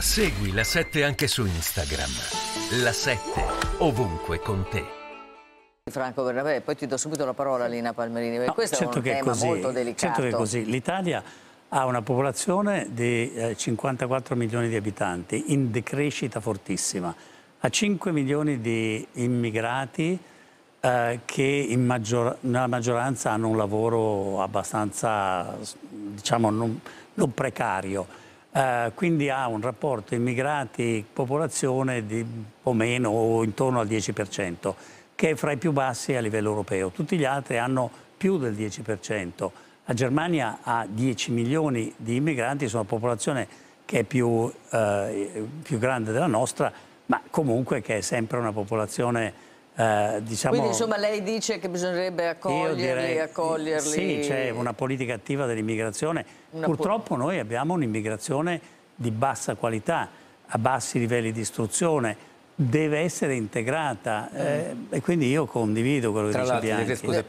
Segui la 7 anche su Instagram. La 7 ovunque con te. Franco Bernabé, poi ti do subito la parola a Lina Palmerini, perché No, questo certo è un che è tema così, molto delicato. Certo che è così. L'Italia ha una popolazione di eh, 54 milioni di abitanti in decrescita fortissima. Ha 5 milioni di immigrati eh, che in maggior- nella maggioranza hanno un lavoro abbastanza, diciamo, non, non precario. Eh, quindi ha un rapporto immigrati-popolazione di po' meno o intorno al 10%, che è fra i più bassi a livello europeo. Tutti gli altri hanno più del 10%. La Germania ha 10 milioni di immigranti, sono una popolazione che è più, eh, più grande della nostra, ma comunque che è sempre una popolazione, eh, diciamo... Quindi insomma lei dice che bisognerebbe accoglierli, direi- accoglierli... Sì, c'è una politica attiva dell'immigrazione. Purtroppo noi abbiamo un'immigrazione di bassa qualità, a bassi livelli di istruzione, deve essere integrata eh, e quindi io condivido quello che Tra dice l'altro, le Bianchi.